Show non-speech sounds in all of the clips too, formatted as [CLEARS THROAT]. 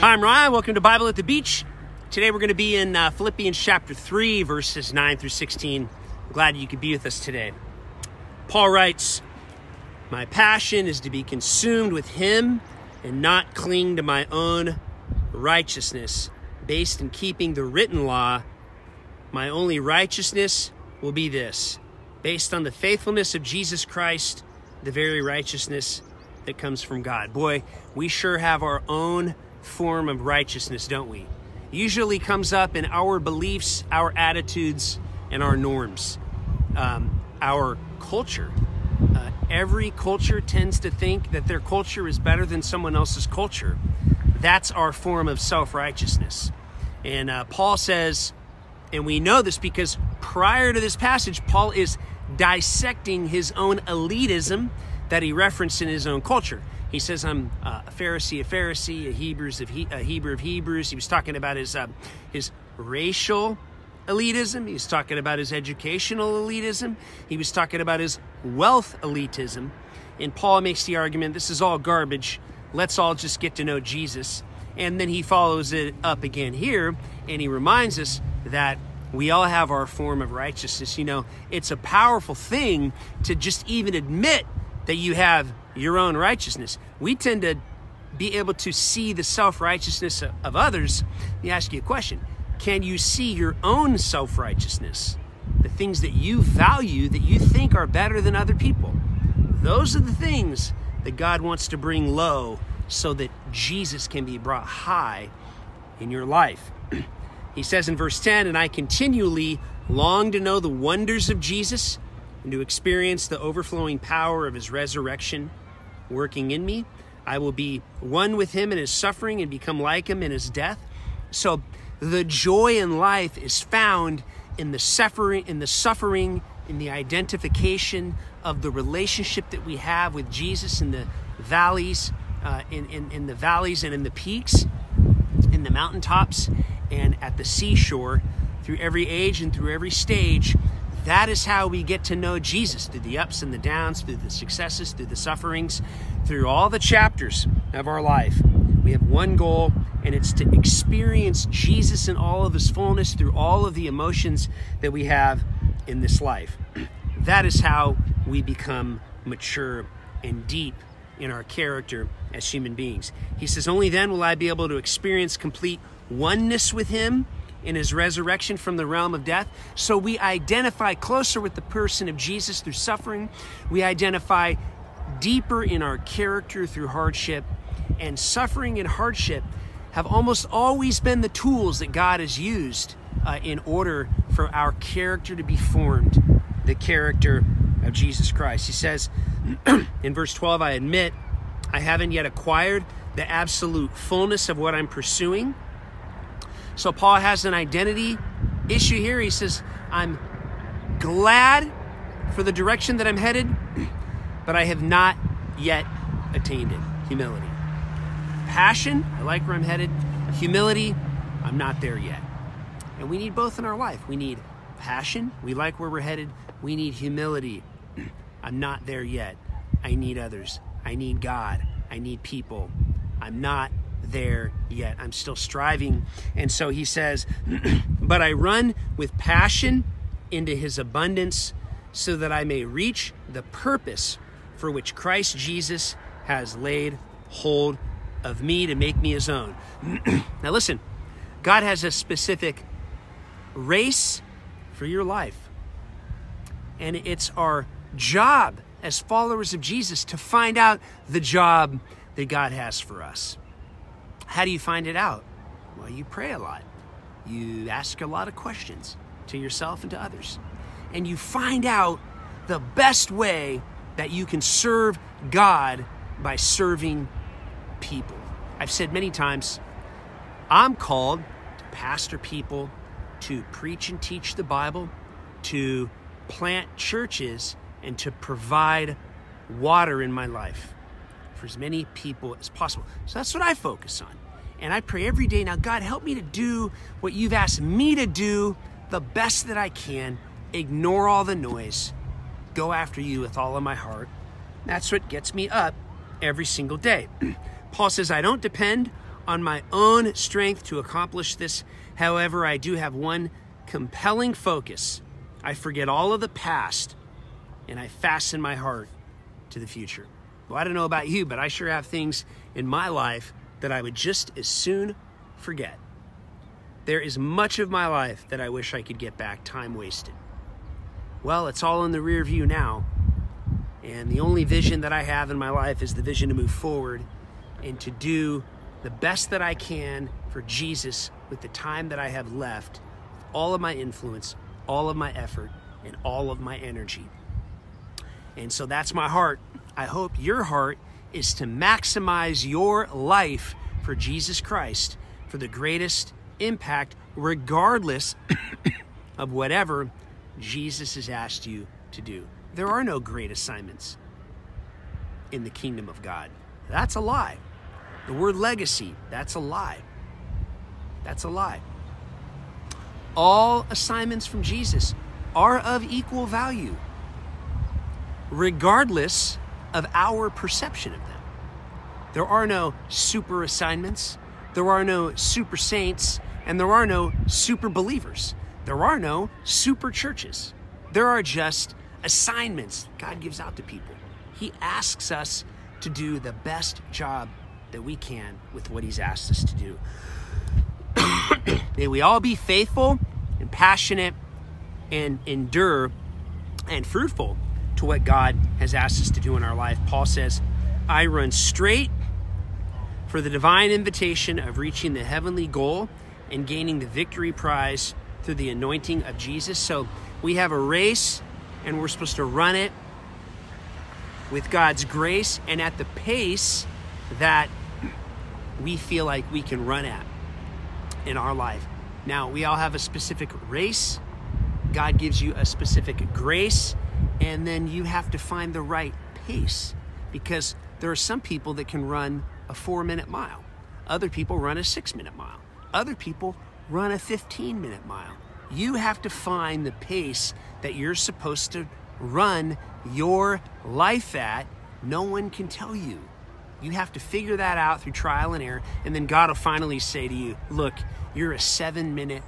Hi, I'm Ryan. Welcome to Bible at the Beach. Today we're going to be in uh, Philippians chapter 3, verses 9 through 16. I'm glad you could be with us today. Paul writes, My passion is to be consumed with Him and not cling to my own righteousness based in keeping the written law. My only righteousness will be this based on the faithfulness of Jesus Christ, the very righteousness that comes from God. Boy, we sure have our own form of righteousness, don't we? Usually comes up in our beliefs, our attitudes, and our norms. Um, our culture. Uh, every culture tends to think that their culture is better than someone else's culture. That's our form of self righteousness. And uh, Paul says, and we know this because prior to this passage, Paul is dissecting his own elitism that he referenced in his own culture. He says, I'm uh, a Pharisee, a Pharisee, a, Hebrews of he- a Hebrew of Hebrews. He was talking about his, uh, his racial elitism. He was talking about his educational elitism. He was talking about his wealth elitism. And Paul makes the argument this is all garbage. Let's all just get to know Jesus. And then he follows it up again here, and he reminds us that we all have our form of righteousness. You know, it's a powerful thing to just even admit that you have your own righteousness. We tend to be able to see the self righteousness of others. Let me ask you a question Can you see your own self righteousness? The things that you value that you think are better than other people. Those are the things that God wants to bring low so that Jesus can be brought high in your life. [CLEARS THROAT] he says in verse 10, And I continually long to know the wonders of Jesus and to experience the overflowing power of his resurrection working in me. I will be one with him in his suffering and become like him in his death. So the joy in life is found in the suffering in the suffering in the identification of the relationship that we have with Jesus in the valleys uh, in, in, in the valleys and in the peaks in the mountaintops and at the seashore through every age and through every stage that is how we get to know Jesus through the ups and the downs, through the successes, through the sufferings, through all the chapters of our life. We have one goal, and it's to experience Jesus in all of his fullness through all of the emotions that we have in this life. [CLEARS THROAT] That is how we become mature and deep in our character as human beings. He says, Only then will I be able to experience complete oneness with him in his resurrection from the realm of death. So we identify closer with the person of Jesus through suffering. We identify deeper in our character through hardship. And suffering and hardship have almost always been the tools that God has used uh, in order for our character to be formed, the character of Jesus Christ. He says [CLEARS THROAT] in verse 12, I admit I haven't yet acquired the absolute fullness of what I'm pursuing so Paul has an identity issue here. He says, I'm glad for the direction that I'm headed, [CLEARS THROAT] but I have not yet attained it. Humility. Passion, I like where I'm headed. Humility, I'm not there yet. And we need both in our life. We need passion, we like where we're headed. We need humility. [CLEARS THROAT] I'm not there yet. I need others. I need God. I need people. I'm not there yet. I'm still striving. And so he says, [CLEARS THROAT] But I run with passion into his abundance so that I may reach the purpose for which Christ Jesus has laid hold of me to make me his own. [CLEARS THROAT] now, listen, God has a specific race for your life. And it's our job as followers of Jesus to find out the job that God has for us. How do you find it out? Well, you pray a lot. You ask a lot of questions to yourself and to others. And you find out the best way that you can serve God by serving people. I've said many times, I'm called to pastor people, to preach and teach the Bible, to plant churches, and to provide water in my life for as many people as possible. So that's what I focus on. And I pray every day now, God, help me to do what you've asked me to do the best that I can. Ignore all the noise. Go after you with all of my heart. That's what gets me up every single day. [CLEARS THROAT] Paul says, I don't depend on my own strength to accomplish this. However, I do have one compelling focus. I forget all of the past and I fasten my heart to the future. Well, I don't know about you, but I sure have things in my life that I would just as soon forget. There is much of my life that I wish I could get back, time wasted. Well, it's all in the rear view now. And the only vision that I have in my life is the vision to move forward and to do the best that I can for Jesus with the time that I have left, all of my influence, all of my effort, and all of my energy. And so that's my heart. I hope your heart is to maximize your life for Jesus Christ for the greatest impact, regardless [COUGHS] of whatever Jesus has asked you to do. There are no great assignments in the kingdom of God. That's a lie. The word legacy, that's a lie. That's a lie. All assignments from Jesus are of equal value, regardless of our perception of them. There are no super assignments, there are no super saints, and there are no super believers. There are no super churches. There are just assignments God gives out to people. He asks us to do the best job that we can with what He's asked us to do. [COUGHS] May we all be faithful and passionate and endure and fruitful to what God has asked us to do in our life. Paul says, I run straight for the divine invitation of reaching the heavenly goal and gaining the victory prize through the anointing of Jesus. So we have a race and we're supposed to run it with God's grace and at the pace that we feel like we can run at in our life. Now, we all have a specific race. God gives you a specific grace, and then you have to find the right pace because there are some people that can run a four minute mile, other people run a six minute mile, other people run a 15 minute mile. You have to find the pace that you're supposed to run your life at. No one can tell you. You have to figure that out through trial and error, and then God will finally say to you, Look, you're a seven minute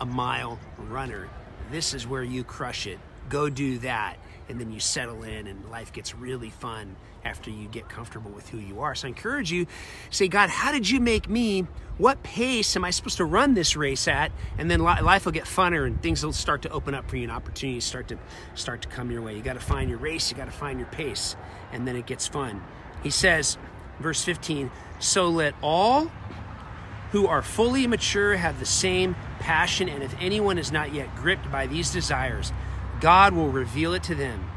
a mile runner. This is where you crush it. Go do that. And then you settle in, and life gets really fun after you get comfortable with who you are. So I encourage you, say, God, how did you make me? What pace am I supposed to run this race at? And then life will get funner, and things will start to open up for you, and opportunities start to start to come your way. You got to find your race, you got to find your pace, and then it gets fun. He says, verse 15, so let all who are fully mature have the same passion, and if anyone is not yet gripped by these desires, God will reveal it to them.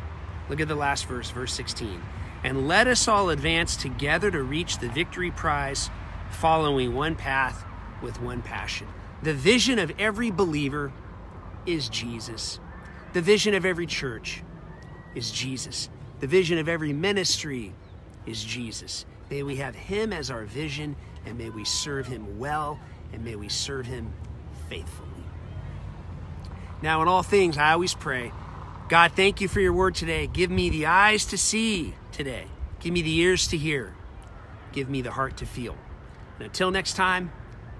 Look at the last verse, verse 16. And let us all advance together to reach the victory prize, following one path with one passion. The vision of every believer is Jesus. The vision of every church is Jesus. The vision of every ministry is Jesus. May we have Him as our vision, and may we serve Him well, and may we serve Him faithfully. Now, in all things, I always pray, God, thank you for your word today. Give me the eyes to see today, give me the ears to hear, give me the heart to feel. And until next time,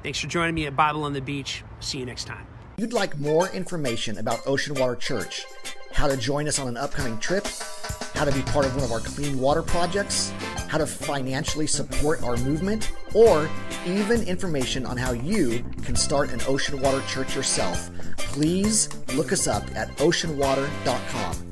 thanks for joining me at Bible on the Beach. See you next time. If you'd like more information about Ocean Water Church, how to join us on an upcoming trip, how to be part of one of our clean water projects, how to financially support our movement, or even information on how you can start an ocean water church yourself, please look us up at oceanwater.com.